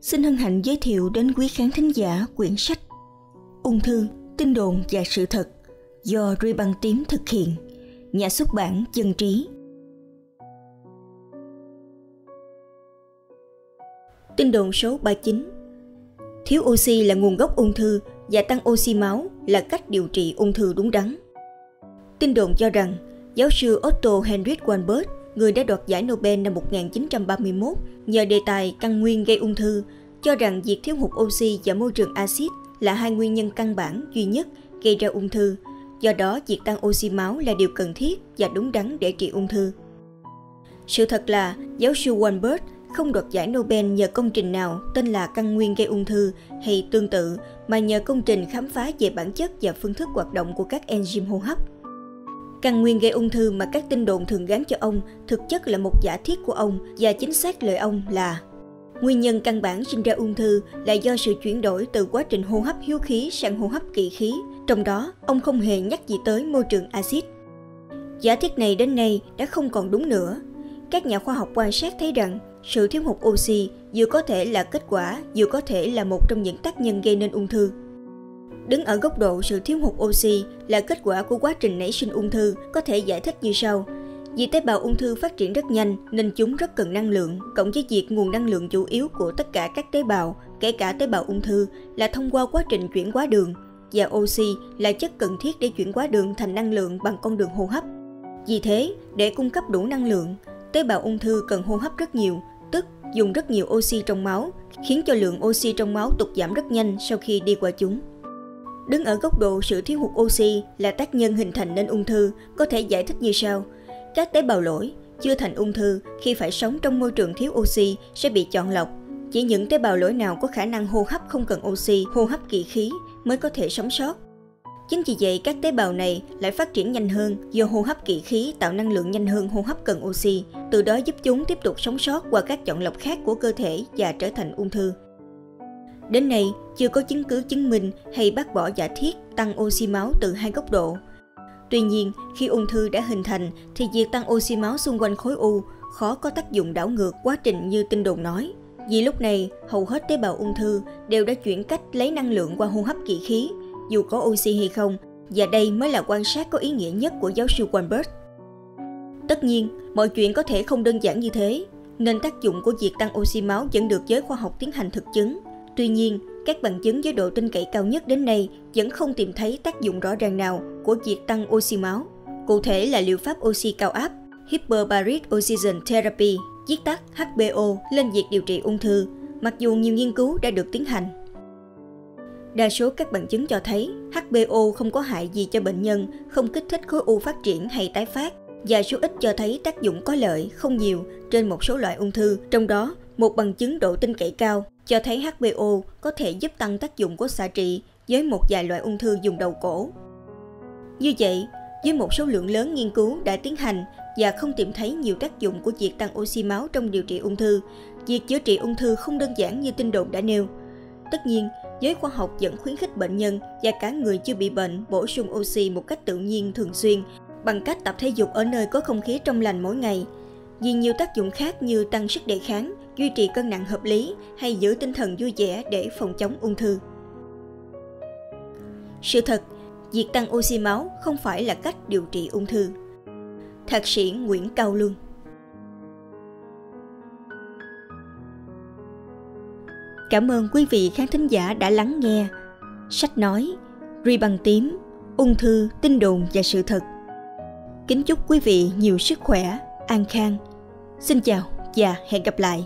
xin hân hạnh giới thiệu đến quý khán thính giả quyển sách Ung thư, tin đồn và sự thật do Ruy Băng Tím thực hiện, nhà xuất bản Dân Trí. Tin đồn số 39 Thiếu oxy là nguồn gốc ung thư và tăng oxy máu là cách điều trị ung thư đúng đắn. Tin đồn cho rằng giáo sư Otto Heinrich Warburg người đã đoạt giải Nobel năm 1931 nhờ đề tài căn nguyên gây ung thư, cho rằng việc thiếu hụt oxy và môi trường axit là hai nguyên nhân căn bản duy nhất gây ra ung thư. Do đó, việc tăng oxy máu là điều cần thiết và đúng đắn để trị ung thư. Sự thật là, giáo sư Weinberg không đoạt giải Nobel nhờ công trình nào tên là căn nguyên gây ung thư hay tương tự, mà nhờ công trình khám phá về bản chất và phương thức hoạt động của các enzyme hô hấp. Căn nguyên gây ung thư mà các tin đồn thường gán cho ông thực chất là một giả thiết của ông và chính xác lời ông là Nguyên nhân căn bản sinh ra ung thư là do sự chuyển đổi từ quá trình hô hấp hiếu khí sang hô hấp kỵ khí, trong đó ông không hề nhắc gì tới môi trường axit. Giả thiết này đến nay đã không còn đúng nữa. Các nhà khoa học quan sát thấy rằng sự thiếu hụt oxy vừa có thể là kết quả, vừa có thể là một trong những tác nhân gây nên ung thư. Đứng ở góc độ sự thiếu hụt oxy là kết quả của quá trình nảy sinh ung thư có thể giải thích như sau. Vì tế bào ung thư phát triển rất nhanh nên chúng rất cần năng lượng, cộng với việc nguồn năng lượng chủ yếu của tất cả các tế bào, kể cả tế bào ung thư, là thông qua quá trình chuyển hóa đường. Và oxy là chất cần thiết để chuyển hóa đường thành năng lượng bằng con đường hô hấp. Vì thế, để cung cấp đủ năng lượng, tế bào ung thư cần hô hấp rất nhiều, tức dùng rất nhiều oxy trong máu, khiến cho lượng oxy trong máu tụt giảm rất nhanh sau khi đi qua chúng. Đứng ở góc độ sự thiếu hụt oxy là tác nhân hình thành nên ung thư có thể giải thích như sau. Các tế bào lỗi chưa thành ung thư khi phải sống trong môi trường thiếu oxy sẽ bị chọn lọc. Chỉ những tế bào lỗi nào có khả năng hô hấp không cần oxy, hô hấp kỳ khí mới có thể sống sót. Chính vì vậy, các tế bào này lại phát triển nhanh hơn do hô hấp kỵ khí tạo năng lượng nhanh hơn hô hấp cần oxy, từ đó giúp chúng tiếp tục sống sót qua các chọn lọc khác của cơ thể và trở thành ung thư. Đến nay, chưa có chứng cứ chứng minh hay bác bỏ giả thiết tăng oxy máu từ hai góc độ. Tuy nhiên, khi ung thư đã hình thành thì việc tăng oxy máu xung quanh khối u khó có tác dụng đảo ngược quá trình như tin đồn nói. Vì lúc này, hầu hết tế bào ung thư đều đã chuyển cách lấy năng lượng qua hô hấp kỵ khí, dù có oxy hay không, và đây mới là quan sát có ý nghĩa nhất của giáo sư Weinberg. Tất nhiên, mọi chuyện có thể không đơn giản như thế, nên tác dụng của việc tăng oxy máu vẫn được giới khoa học tiến hành thực chứng. Tuy nhiên, các bằng chứng với độ tin cậy cao nhất đến nay vẫn không tìm thấy tác dụng rõ ràng nào của việc tăng oxy máu. Cụ thể là liệu pháp oxy cao áp Hyperbaric Oxygen Therapy, viết tắt HBO, lên việc điều trị ung thư, mặc dù nhiều nghiên cứu đã được tiến hành. Đa số các bằng chứng cho thấy HBO không có hại gì cho bệnh nhân, không kích thích khối u phát triển hay tái phát, và số ít cho thấy tác dụng có lợi không nhiều trên một số loại ung thư, trong đó một bằng chứng độ tin cậy cao cho thấy HBO có thể giúp tăng tác dụng của xạ trị với một vài loại ung thư dùng đầu cổ. Như vậy, với một số lượng lớn nghiên cứu đã tiến hành và không tìm thấy nhiều tác dụng của việc tăng oxy máu trong điều trị ung thư, việc chữa trị ung thư không đơn giản như tin đồn đã nêu. Tất nhiên, giới khoa học vẫn khuyến khích bệnh nhân và cả người chưa bị bệnh bổ sung oxy một cách tự nhiên thường xuyên bằng cách tập thể dục ở nơi có không khí trong lành mỗi ngày. Vì nhiều tác dụng khác như tăng sức đề kháng, duy trì cân nặng hợp lý hay giữ tinh thần vui vẻ để phòng chống ung thư. Sự thật, việc tăng oxy máu không phải là cách điều trị ung thư. Thạc sĩ Nguyễn Cao Lương Cảm ơn quý vị khán thính giả đã lắng nghe. Sách nói, Ri bằng tím, ung thư, tin đồn và sự thật. Kính chúc quý vị nhiều sức khỏe, an khang. Xin chào và hẹn gặp lại.